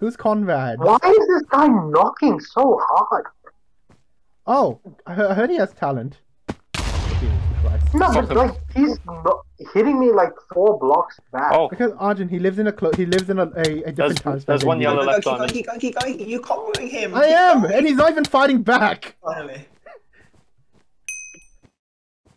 Who's Conrad? Why is this guy knocking so hard? Oh, I I heard he has talent. No, but like he's hitting me like four blocks back. Oh, Because Arjun, he lives in a clo- he lives in a, a, a different There's- time there's one yellow left keep on going, him. keep going, keep going. You him. I keep am, going. and he's not even fighting back. Finally.